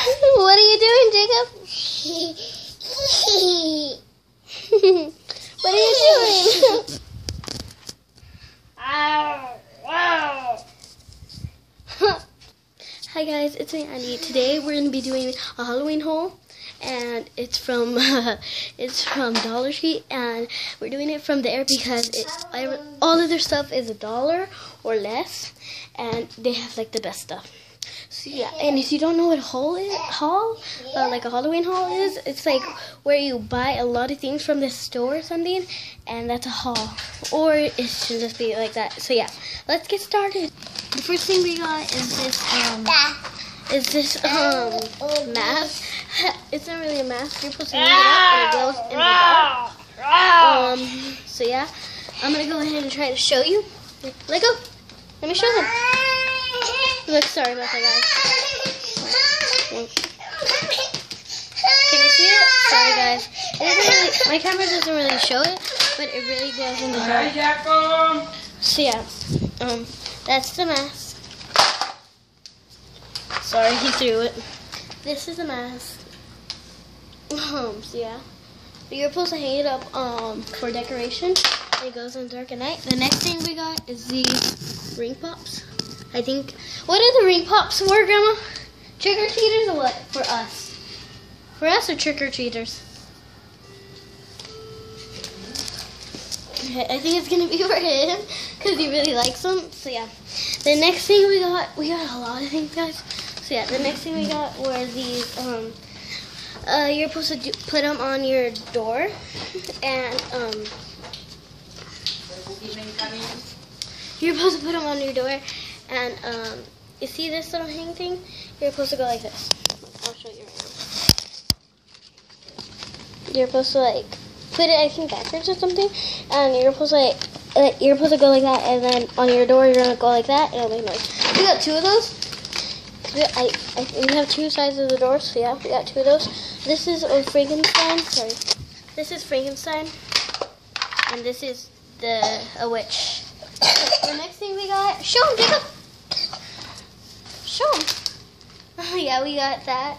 what are you doing, Jacob? what are you doing? Hi guys, it's me Andy. Today we're gonna be doing a Halloween haul, and it's from it's from Dollar Tree, and we're doing it from there because it all of their stuff is a dollar or less, and they have like the best stuff. So yeah, and if you don't know what a haul is, haul uh, like a Halloween haul is, it's like where you buy a lot of things from the store or something, and that's a haul, or it should just be like that. So yeah, let's get started. The first thing we got is this um is this um mask. It's not really a mask. You're supposed to it up in the. Um. So yeah, I'm gonna go ahead and try to show you. Let go. Let me show them. Look, sorry about that, guys. Can you see it? Sorry, guys. It really, my camera doesn't really show it, but it really glows in the dark. So yeah, um, that's the mask. Sorry, he threw it. This is the mask. Um, so yeah. You're supposed to hang it up um for decoration. It goes in dark at night. The next thing we got is these ring pops. I think. What are the ring pops for, Grandma? Trick or treaters or what? For us. For us or trick or treaters? Okay, I think it's gonna be for him because he really likes them. So yeah. The next thing we got, we got a lot of things, guys. So yeah, the next thing we got were these. Um, uh, you're supposed to do, put them on your door, and um, you're supposed to put them on your door, and um, you see this little hang thing? You're supposed to go like this. I'll show you right now. You're supposed to like put it, I think, backwards or something, and you're supposed to like, you're supposed to go like that, and then on your door you're gonna go like that, and it'll make noise. We got two of those. I, I we have two sides of the door, so yeah, we got two of those. This is a Frankenstein. Sorry, this is Frankenstein, and this is the a witch. The next thing we got, show him, Jacob. Show him. Oh yeah, we got that.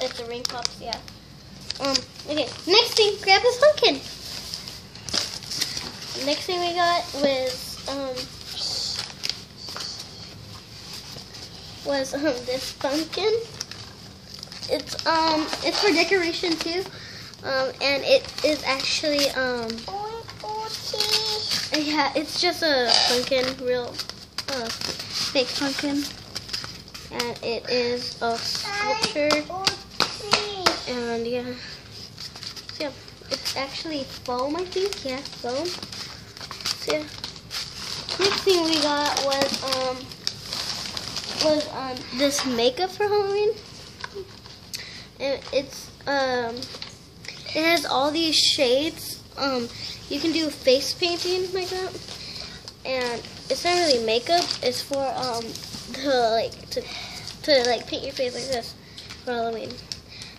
It's a ring pops, yeah. Um, okay, next thing, grab this pumpkin. Next thing we got was, um, was, um, this pumpkin. It's, um, it's for decoration too. Um, and it is actually, um, yeah, it's just a pumpkin, real, uh, fake pumpkin. And it is a sculpture. And yeah. So yeah, it's actually foam, I think. Yeah, foam. So yeah. Next thing we got was um was um this makeup for Halloween. And it's um it has all these shades. Um you can do face painting like that. And it's not really makeup, it's for um to like to to like paint your face like this for Halloween.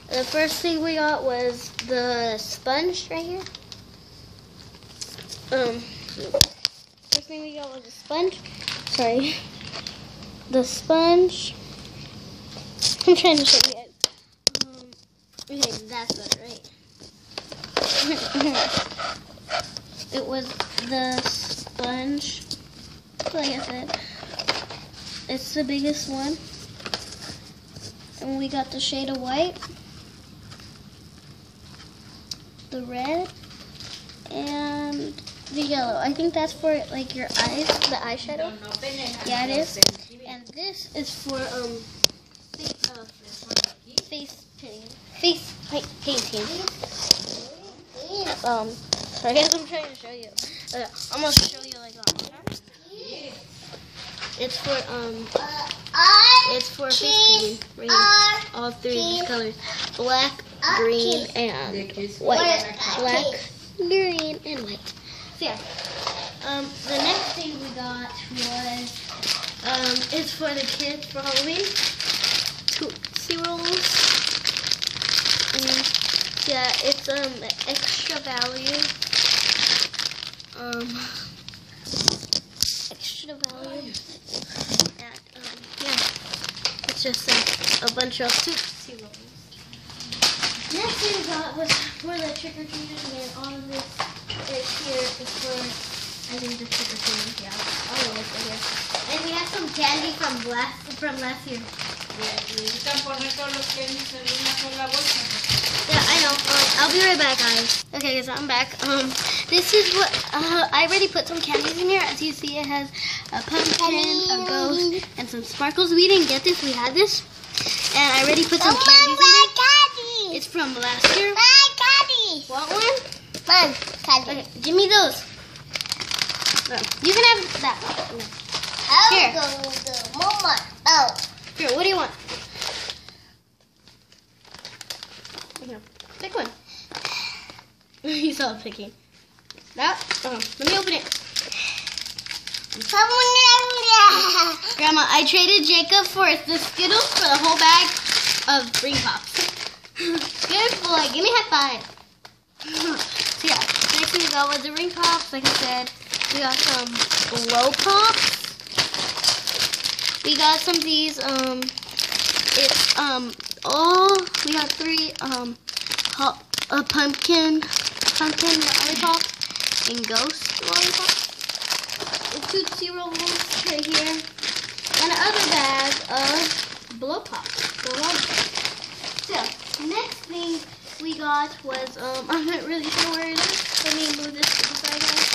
The first thing we got was the sponge right here. Um, first thing we got was a sponge. Sorry, the sponge. I'm trying to show you guys. Um, okay, that's better, right? it was the sponge. Like I said, it's the biggest one. And we got the shade of white, the red, and the yellow. I think that's for like your eyes, the eyeshadow. Yeah, it is. And this is for um face, uh, face painting. Face paint, painting. Um, sorry I'm trying to show you. Uh, I'm gonna show you. It's for um. It's for face painting. Right here. All three of these colors: black, green, and white. Black, green, and white. So yeah. Um, the next thing we got was um, it's for the kids for Halloween. Tootsie rolls. And yeah, it's um extra value. Um, extra value. And um, yeah, it's just a, a bunch of Tootsie. Next thing we got was for the trick or treaters, and all of this right here is for I think the trick or treaters. Yeah, all of this right here. And we have some candy from last from last year. Yeah, I know. Um, I'll be right back, guys. Okay, guys, I'm back. Um, this is what uh, I already put some candies in here. As you see, it has a pumpkin, a ghost, and some sparkles. We didn't get this. We had this, and I already put some candies in it. candy. It's from last year. My candy. Want one? Mom, candy. Okay, give me those. No, you can have that. No. Here. go the mama. Oh. Here, what do you want? Here, pick one. you saw it picking. That? Uh, let me open it. Grandma, I traded Jacob for the Skittles for the whole bag of ring pops. Good boy. Give me a high five. so yeah, next we got was the ring pops. Like I said, we got some blow pops. We got some of these. Um, it's um all we got three um a pumpkin pumpkin lollipop and ghost lollipop. Tootsie Rolls right here. And another bag of blow pops. So, next thing we got was, um, I'm not really sure where it is. Let me move this to the side guys.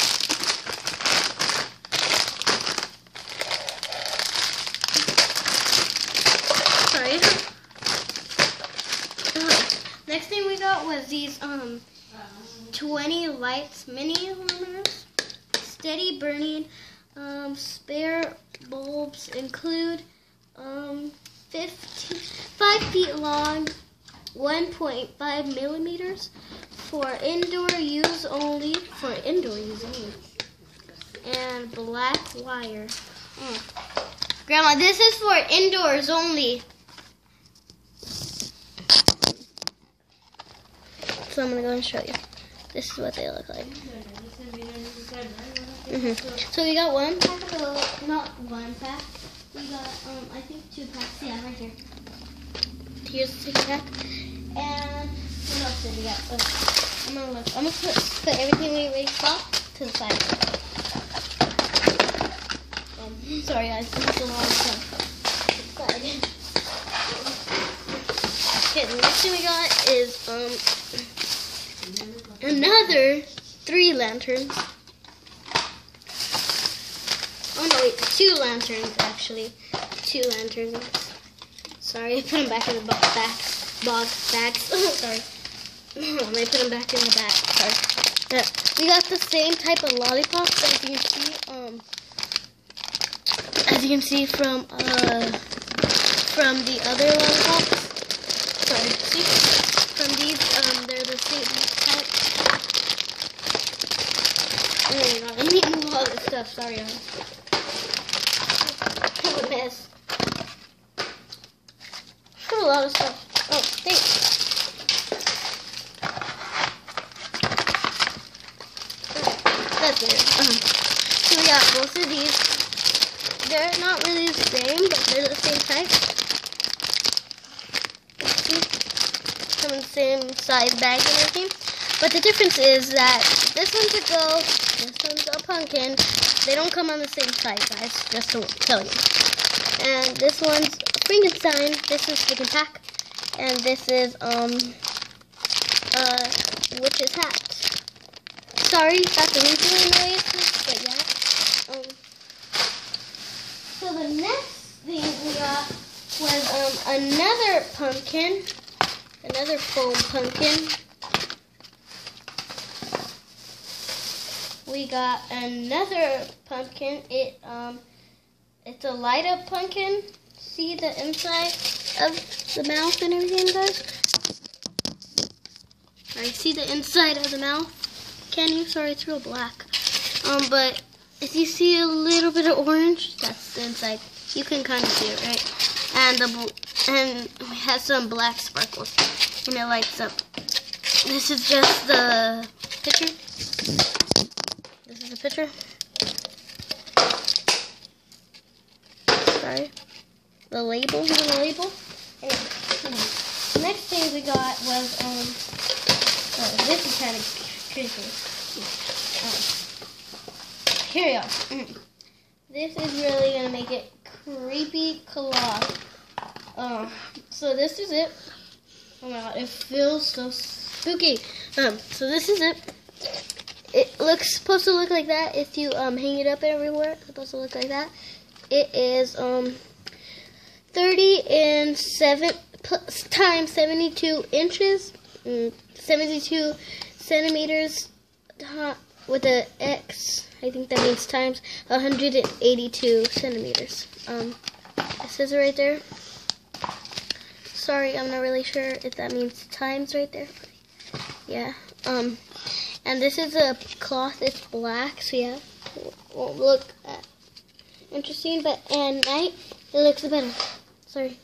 Uh, Next thing we got was these, um, 20 lights mini luminous steady burning um, spare bulbs include um, 50, 5 feet long 1.5 millimeters for indoor use only for indoor use only and black wire. Oh. grandma this is for indoors only. So i'm gonna go and show you. This is what they look like hmm So we got one pack of those, not one pack. We got, um, I think two packs. Yeah, right here. Here's the pack. And what else did we get? Oh, I'm gonna look. I'm gonna put, put everything we already saw to the side. Um, sorry guys, this is a of stuff. Okay, the next thing we got is um another three lanterns. Oh no, wait, two lanterns actually. Two lanterns. Sorry, I put them back in the bo- back box bags. Sorry. I put them back in the back. Sorry. Yeah, we got the same type of lollipops as you can see. Um, as you can see from uh from the other lollipops. Sorry, see from these um they're the same type. Oh my god, let me move all this stuff. Sorry, guys. What a mess. Got a lot of stuff. Oh, thanks. That's weird. Um, so we got both of these. They're not really the same, but they're the same type. Come the same size bag and everything. But the difference is that this one's a ghost, this one's a pumpkin. They don't come on the same side, guys, just to tell you. And this one's Frankenstein, this is Chicken Pack, and this is, um, uh, Witch's Hat. Sorry about the winkling noise, but yeah. Um, so the next thing we got was, um, another pumpkin, another foam pumpkin. We got another pumpkin. It um, it's a light up pumpkin. See the inside of the mouth and everything, guys. I see the inside of the mouth. Can you? Sorry, it's real black. Um, but if you see a little bit of orange, that's the inside. You can kind of see it, right? And the and it has some black sparkles, and it lights up. This is just the picture. The picture. Sorry. the label on the label. Anyway, next thing we got was um. Oh, this is kind of creepy. Um, here we go. Mm. This is really gonna make it creepy cloth. Um, so this is it. Oh my god, it feels so spooky. Um, so this is it. It looks supposed to look like that if you um hang it up everywhere. It's supposed to look like that. It is um 30 and 7 plus, times 72 inches, mm, 72 centimeters with a X. I think that means times 182 centimeters. Um, it says it right there. Sorry, I'm not really sure if that means times right there. Yeah. Um, and this is a cloth. It's black, so yeah, it won't look interesting. But at night, it looks better. Sorry.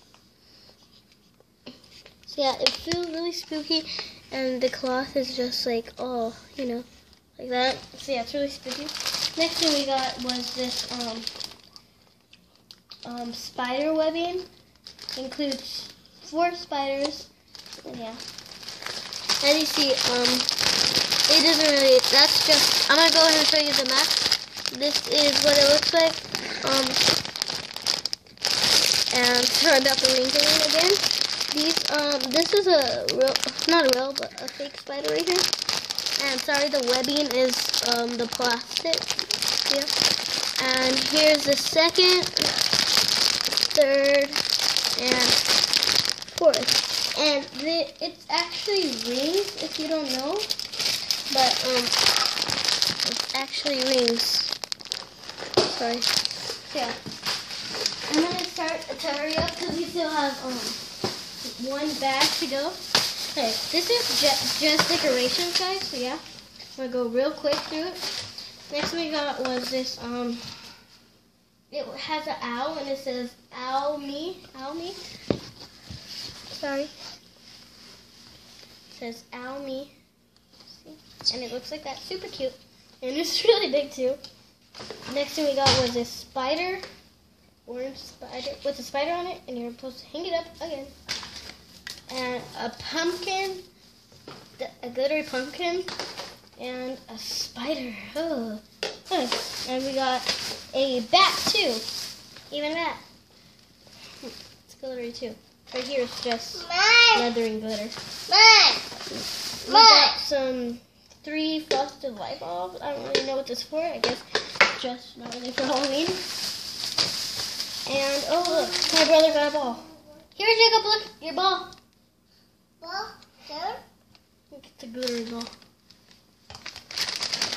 So yeah, it feels really spooky, and the cloth is just like oh, you know, like that. So yeah, it's really spooky. Next thing we got was this um um spider webbing. Includes four spiders. And yeah. As you see, um, it doesn't really. That's just. I'm gonna go ahead and show you the map. This is what it looks like. Um, and sorry about the wrinkling again. These, um, this is a real, not a real, but a fake spider right here. And sorry, the webbing is um the plastic. Yeah. And here's the second, third, and fourth. And the, it's actually rings, if you don't know. But, um, it's actually rings. Sorry. Yeah. I'm gonna start to hurry up because we still have, um, one bag to go. Okay, this is just, just decorations, guys, so yeah. I'm gonna go real quick through it. Next we got was this, um, it has an owl and it says owl me, owl me. Sorry. It says owl me. And it looks like that. Super cute. And it's really big too. Next thing we got was a spider. Orange spider with a spider on it, and you're supposed to hang it up again. And a pumpkin, a glittery pumpkin, and a spider. Oh. And we got a bat too. Even that. It's glittery too. Right here is just leather and glitter. Mine. We got some three frosted light bulbs. I don't really know what this is for. I guess just not really for Halloween. And oh look, my brother got a ball. Here, Jacob, look, your ball. Ball there. Look at the glittery ball.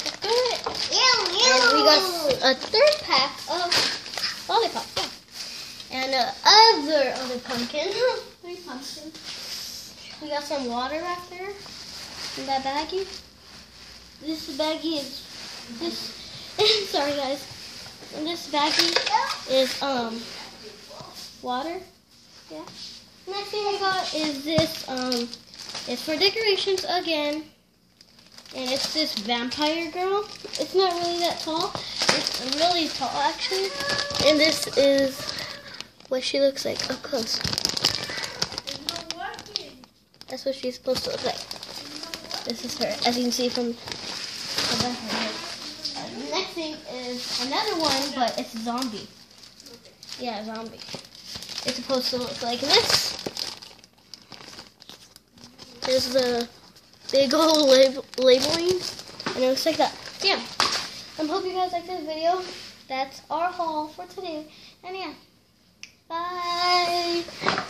Let's do it. You, you. And we got a third pack of lollipop. Yeah. And uh, other other pumpkin. Three pumpkins. We got some water back there in that baggie. This baggie is this. sorry guys. And this baggie is um water. Yeah. Next thing I got is this um. It's for decorations again. And it's this vampire girl. It's not really that tall. It's really tall actually. And this is what she looks like up close. That's what she's supposed to look like. This is her, as you can see from the back of her head. Uh, next thing is another one, but it's a zombie. Yeah, zombie. It's supposed to look like this. There's the big old lab- labeling, and it looks like that. So yeah, I hope you guys like this video. That's our haul for today, and yeah, bye.